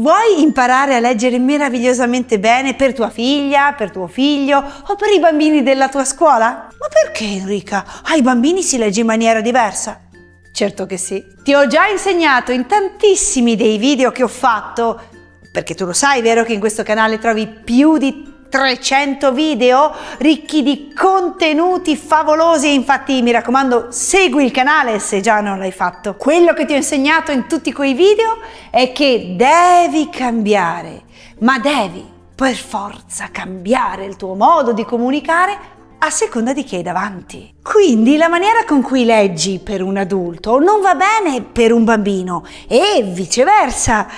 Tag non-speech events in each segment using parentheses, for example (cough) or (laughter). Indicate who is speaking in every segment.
Speaker 1: Vuoi imparare a leggere meravigliosamente bene per tua figlia, per tuo figlio o per i bambini della tua scuola? Ma perché Enrica? Ai bambini si legge in maniera diversa? Certo che sì. Ti ho già insegnato in tantissimi dei video che ho fatto, perché tu lo sai, vero che in questo canale trovi più di 300 video ricchi di contenuti favolosi infatti mi raccomando segui il canale se già non l'hai fatto. Quello che ti ho insegnato in tutti quei video è che devi cambiare, ma devi per forza cambiare il tuo modo di comunicare a seconda di chi hai davanti. Quindi la maniera con cui leggi per un adulto non va bene per un bambino e viceversa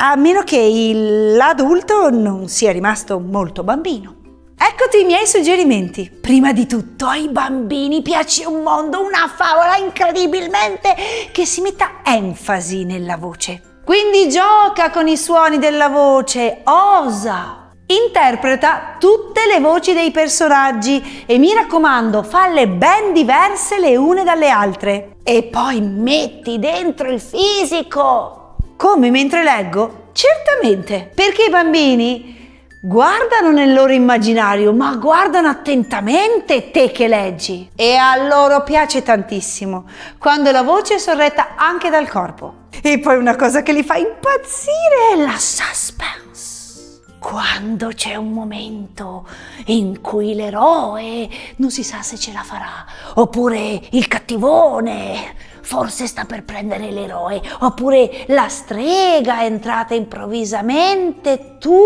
Speaker 1: a meno che l'adulto non sia rimasto molto bambino. Eccoti i miei suggerimenti. Prima di tutto, ai bambini piace un mondo, una favola incredibilmente che si metta enfasi nella voce. Quindi gioca con i suoni della voce, osa, interpreta tutte le voci dei personaggi e mi raccomando, falle ben diverse le une dalle altre. E poi metti dentro il fisico. Come mentre leggo? Certamente, perché i bambini guardano nel loro immaginario, ma guardano attentamente te che leggi. E a loro piace tantissimo quando la voce è sorretta anche dal corpo. E poi una cosa che li fa impazzire è la suspense. Quando c'è un momento in cui l'eroe non si sa se ce la farà, oppure il cattivone forse sta per prendere l'eroe, oppure la strega è entrata improvvisamente, tu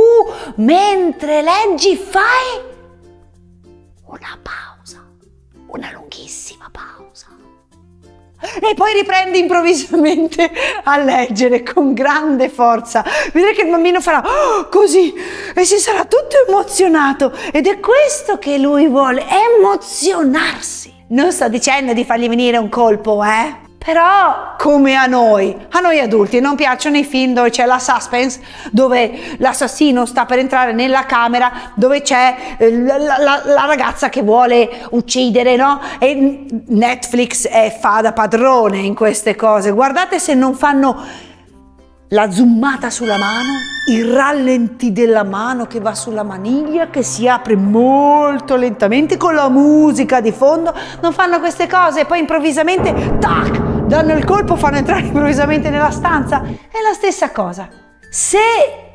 Speaker 1: mentre leggi fai una pausa, una lunghissima pausa. E poi riprendi improvvisamente a leggere con grande forza. Vedrai che il bambino farà oh, così e si sarà tutto emozionato. Ed è questo che lui vuole, emozionarsi. Non sto dicendo di fargli venire un colpo, eh? Però come a noi, a noi adulti non piacciono i film dove c'è la suspense, dove l'assassino sta per entrare nella camera, dove c'è eh, la, la, la, ragazza che vuole uccidere, no? E Netflix è, fa da padrone in queste cose. Guardate se non fanno la zoomata sulla mano, il rallenti della mano che va sulla maniglia, che si apre molto lentamente con la musica di fondo, non fanno queste cose e poi improvvisamente, tac, danno il colpo, fanno entrare (laughs) improvvisamente nella stanza. È la stessa cosa. Se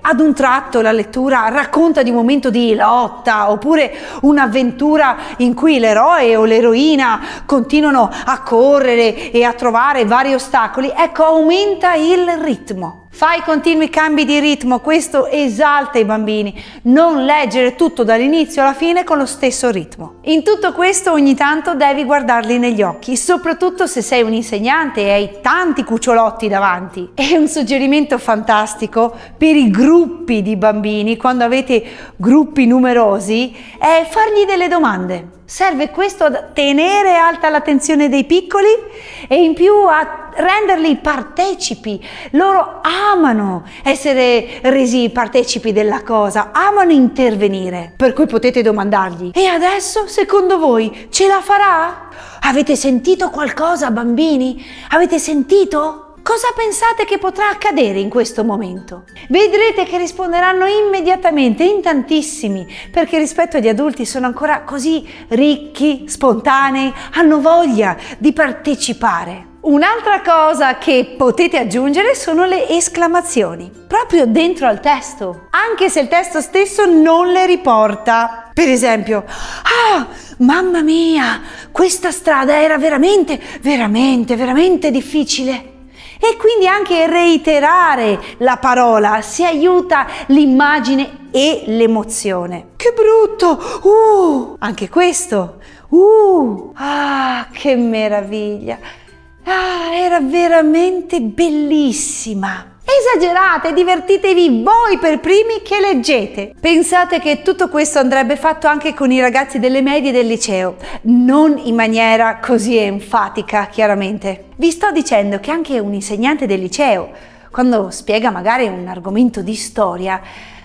Speaker 1: ad un tratto la lettura racconta di un momento di lotta oppure un'avventura in cui l'eroe o l'eroina continuano a correre e a trovare vari ostacoli, ecco aumenta il ritmo. Fai continui cambi di ritmo, questo esalta i bambini. Non leggere tutto dall'inizio alla fine con lo stesso ritmo. In tutto questo ogni tanto devi guardarli negli occhi, soprattutto se sei un insegnante e hai tanti cucciolotti davanti. (laughs) È un suggerimento fantastico per i gruppi di bambini, quando avete gruppi numerosi, è fargli delle domande. Serve questo a tenere alta l'attenzione dei piccoli e in più a renderli partecipi. Loro amano essere resi partecipi della cosa, amano intervenire. Per cui potete domandargli, e adesso secondo voi ce la farà? Avete sentito qualcosa bambini? Avete sentito? Cosa pensate che potrà accadere in questo momento? Vedrete che risponderanno immediatamente, in tantissimi, perché rispetto agli adulti sono ancora così ricchi, spontanei, hanno voglia di partecipare. Un'altra cosa che potete aggiungere sono le esclamazioni, proprio dentro al testo, anche se il testo stesso non le riporta. Per esempio, ah, mamma mia, questa strada era veramente, veramente, veramente difficile e quindi anche reiterare la parola si aiuta l'immagine e l'emozione. Che brutto! Uh! Anche questo! Uh! Ah, che meraviglia! Ah, era veramente bellissima! Esagerate, divertitevi voi per primi che leggete. Pensate che tutto questo andrebbe fatto anche con i ragazzi delle medie del liceo, non in maniera così enfatica, chiaramente. Vi sto dicendo che anche un insegnante del liceo, quando spiega magari un argomento di storia,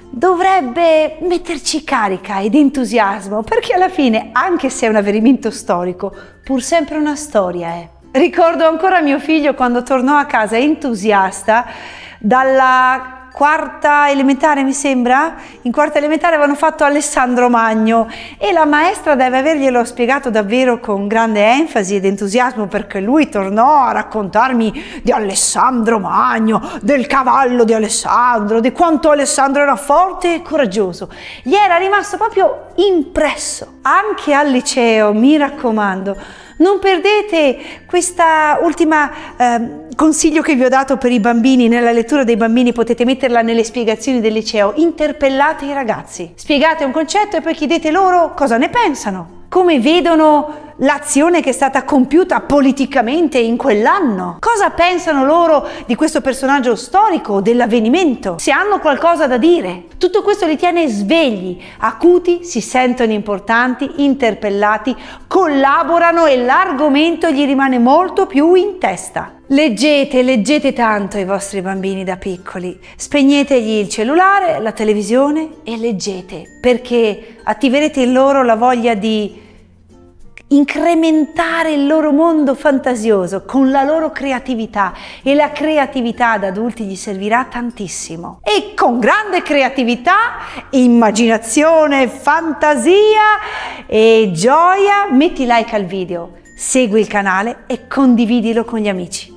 Speaker 1: dovrebbe metterci carica ed entusiasmo, perché alla fine, anche se è un avvenimento storico, pur sempre una storia è. Ricordo ancora mio figlio quando tornò a casa entusiasta dalla quarta elementare mi sembra, in quarta elementare avevano fatto Alessandro Magno e la maestra deve averglielo spiegato davvero con grande enfasi ed entusiasmo perché lui tornò a raccontarmi di Alessandro Magno, del cavallo di Alessandro, di quanto Alessandro era forte e coraggioso. Gli era rimasto proprio impresso. Anche al liceo, mi raccomando, non perdete questa ultima eh, consiglio che vi ho dato per i bambini, nella lettura dei bambini potete metterla nelle spiegazioni del liceo. Interpellate i ragazzi, spiegate un concetto e poi chiedete loro cosa ne pensano come vedono l'azione che è stata compiuta politicamente in quell'anno. Cosa pensano loro di questo personaggio storico, dell'avvenimento? Se hanno qualcosa da dire. Tutto questo li tiene svegli, acuti, si sentono importanti, interpellati, collaborano e l'argomento gli rimane molto più in testa. Leggete, leggete tanto ai vostri bambini da piccoli. Spegnetegli il cellulare, la televisione e leggete perché attiverete in loro la voglia di incrementare il loro mondo fantasioso con la loro creatività e la creatività ad adulti gli servirà tantissimo. E con grande creatività, immaginazione, fantasia e gioia metti like al video, segui il canale e condividilo con gli amici.